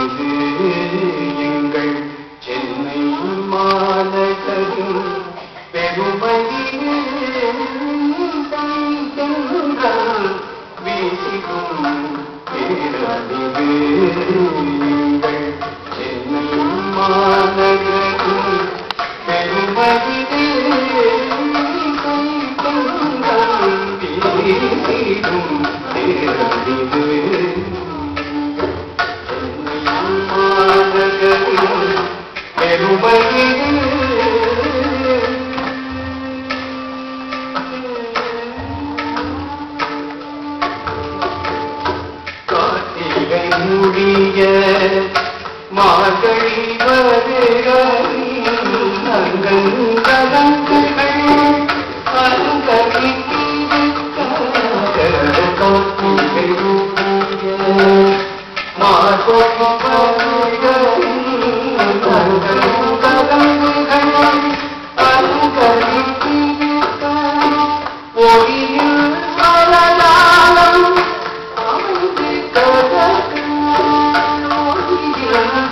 இது எங்கள் சென்னை மாநகரின் பெருமையில் வீசிடும் எங்கள் சென்னை மாநகரின் பெருமையில் வீசிடும் 大汉。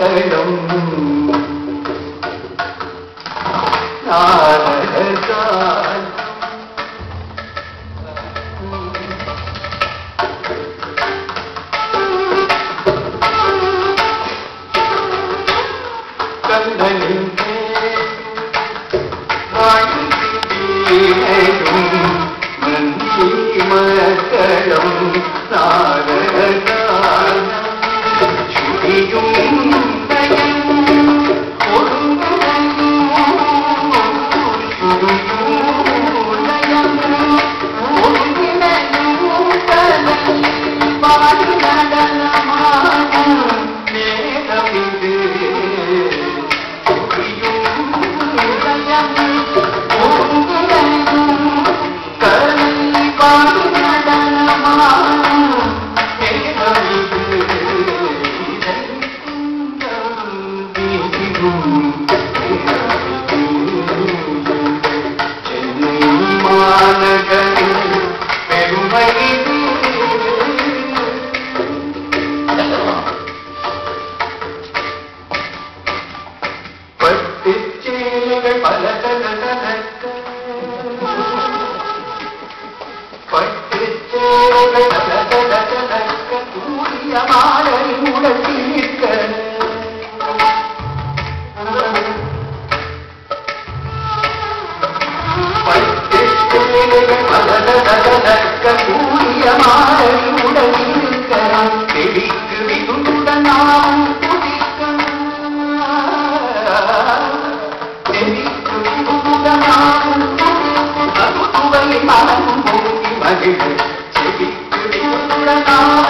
ശരണം നാരായ மனம் போகி மகிழ் செவி குடி உடனாம்